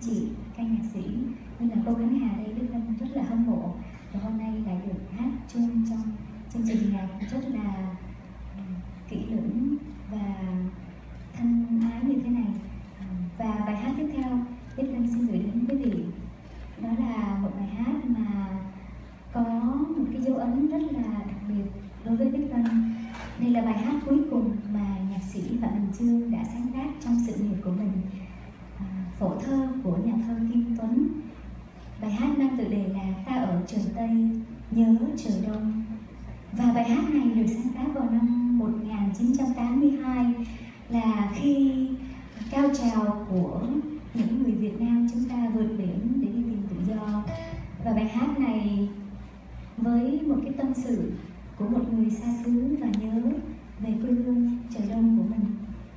chị, các nhạc sĩ như là cô Khánh Hà đây Đức Lâm rất là hâm mộ và hôm nay đã được hát chung trong chương trình này rất là kỹ lưỡng và thân ái như thế này À, và bài hát tiếp theo Đức Lâm xin gửi đến quý vị đó là một bài hát mà có một cái dấu ấn rất là đặc biệt đối với Bích Vân. Đây là bài hát cuối cùng mà nhạc sĩ Phạm Đình Chương đã sáng tác trong sự nghiệp của mình. À, phổ thơ của nhà thơ Kim Tuấn. Bài hát mang tựa đề là Ta ở trời Tây, nhớ trời Đông. Và bài hát này được sáng tác vào năm 1982 là khi cao trào của những người Việt Nam chúng ta vượt biển để đi tìm tự do và bài hát này với một cái tâm sự của một người xa xứ và nhớ về quê hương trời đông của mình.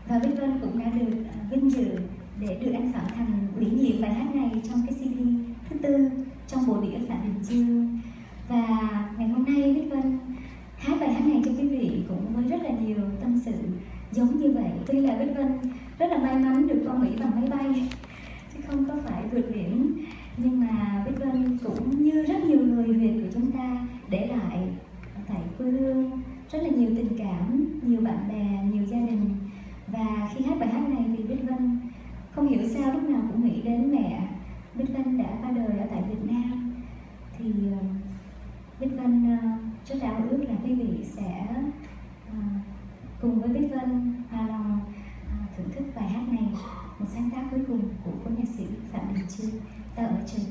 Và Bích Vân cũng đã được à, vinh dự để được anh Phạm Thành ủy nhiệm bài hát này trong cái CD thứ tư trong bộ đĩa Phạm Đình Chương và ngày hôm nay Bích Vân hát bài hát này cho quý vị cũng với rất là nhiều tâm sự giống như vậy. Tuy là Bích Vân rất là may mắn được qua Mỹ bằng máy bay, chứ không có phải vượt biển nhưng mà Bích Vân cũng như rất nhiều người Việt của chúng ta để lại tại quê hương rất là nhiều tình cảm, nhiều bạn bè, nhiều gia đình. Và khi hát bài hát này thì Bích Vân không hiểu sao lúc nào cũng nghĩ đến mẹ Bích Vân đã qua đời ở tại Việt Nam. Thì ờ, Bích Vân ờ, rất là ước là quý vị sẽ ờ, cùng với Bích Vân hòa lòng thưởng thức bài hát này một sáng tác cuối cùng của cô nhạc sĩ Phạm Đình Chương ta ở trời